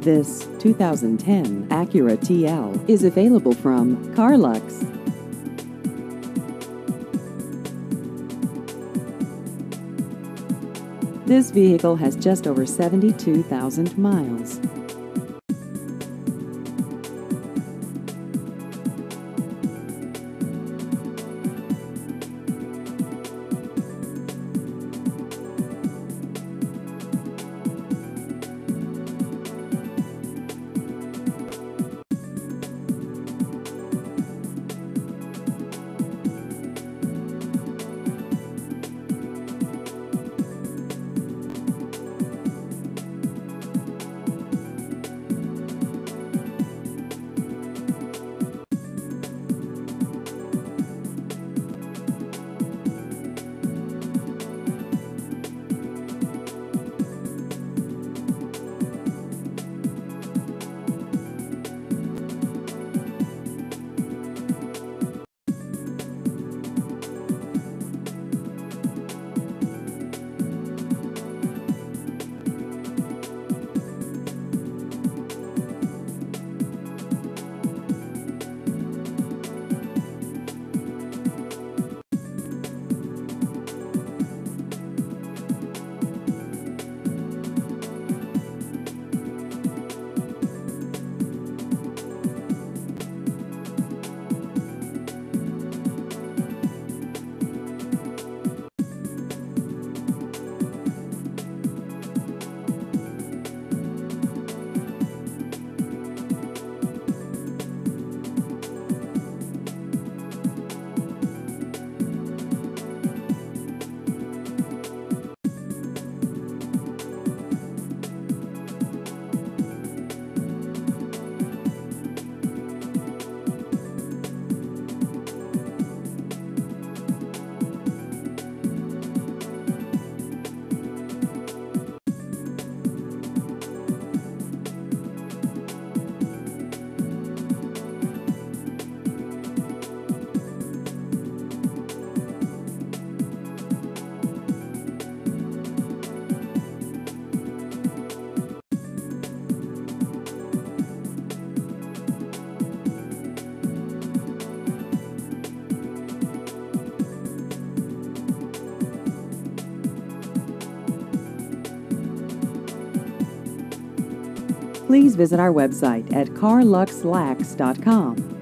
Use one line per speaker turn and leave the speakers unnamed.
This 2010 Acura TL is available from Carlux. This vehicle has just over 72,000 miles. Please visit our website at carluxlax.com